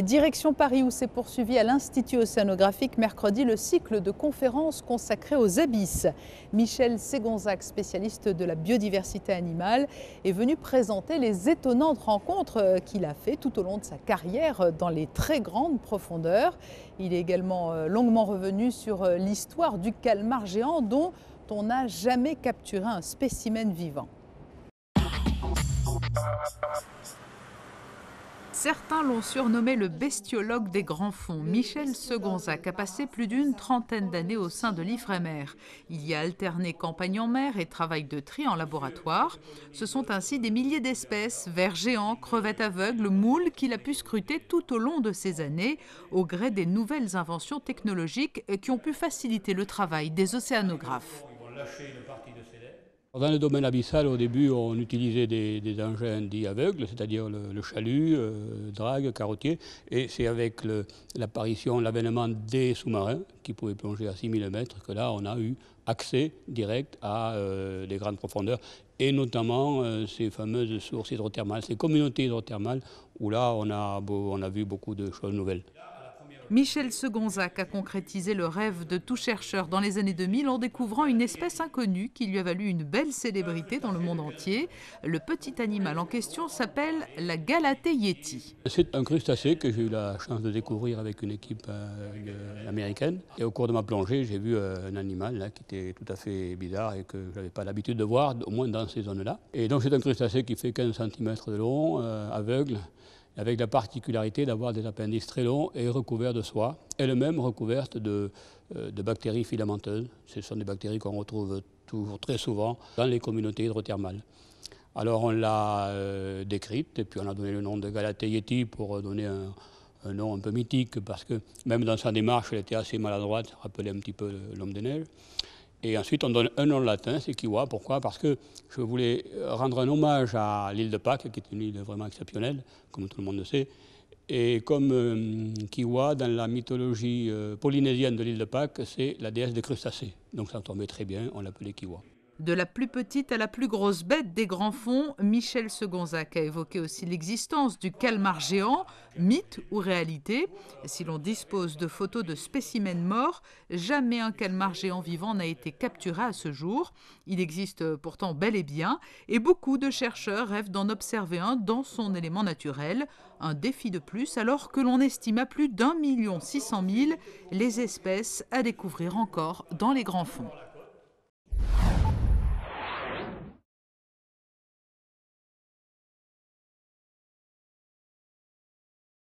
Direction Paris où s'est poursuivi à l'Institut océanographique mercredi le cycle de conférences consacré aux abysses. Michel Ségonzac, spécialiste de la biodiversité animale, est venu présenter les étonnantes rencontres qu'il a fait tout au long de sa carrière dans les très grandes profondeurs. Il est également euh, longuement revenu sur euh, l'histoire du calmar géant dont on n'a jamais capturé un spécimen vivant. Certains l'ont surnommé le bestiologue des grands fonds. Michel Segonzac a passé plus d'une trentaine d'années au sein de l'Ifremer. Il y a alterné campagne en mer et travail de tri en laboratoire. Ce sont ainsi des milliers d'espèces, vers géants, crevettes aveugles, moules, qu'il a pu scruter tout au long de ces années, au gré des nouvelles inventions technologiques qui ont pu faciliter le travail des océanographes. Dans le domaine abyssal, au début, on utilisait des, engins dits aveugles, c'est-à-dire le, chalut, euh, drague, carottier. Et c'est avec l'apparition, l'avènement des sous-marins qui pouvaient plonger à 6000 mètres que là, on a eu accès direct à euh, des grandes profondeurs et notamment euh, ces fameuses sources hydrothermales, ces communautés hydrothermales où là, on a, on a vu beaucoup de choses nouvelles. Michel Segonzac a concrétisé le rêve de tout chercheur dans les années 2000 en découvrant une espèce inconnue qui lui a valu une belle célébrité dans le monde entier. Le petit animal en question s'appelle la Galatée yeti. C'est un crustacé que j'ai eu la chance de découvrir avec une équipe euh, américaine. Et au cours de ma plongée, j'ai vu euh, un animal qui était tout à fait bizarre et que je n'avais pas l'habitude de voir, au moins dans ces zones-là. Et donc c'est un crustacé qui fait 15 cm de long, euh, aveugle, avec la particularité d'avoir des appendices très longs et recouverts de soie, elles-mêmes recouvertes de, euh, de, bactéries filamenteuses. Ce sont des bactéries qu'on retrouve toujours très souvent dans les communautés hydrothermales. Alors on l'a euh, décrite et puis on a donné le nom de Galatea pour donner un, un, nom un peu mythique parce que même dans sa démarche elle était assez maladroite, rappelait un petit peu l'homme des neiges. Et ensuite, on donne un nom latin, c'est Kiwa. Pourquoi? Parce que je voulais rendre un hommage à l'île de Pâques, qui est une île vraiment exceptionnelle, comme tout le monde le sait. Et comme euh, Kiwa, dans la mythologie euh, polynésienne de l'île de Pâques, c'est la déesse des crustacés. Donc ça tombait très bien, on l'appelait Kiwa. De la plus petite à la plus grosse bête des grands fonds, Michel Segonzac a évoqué aussi l'existence du calmar géant, mythe ou réalité. Si l'on dispose de photos de spécimens morts, jamais un calmar géant vivant n'a été capturé à ce jour. Il existe pourtant bel et bien, et beaucoup de chercheurs rêvent d'en observer un dans son élément naturel. Un défi de plus alors que l'on estime à plus d'un million six cent mille les espèces à découvrir encore dans les grands fonds.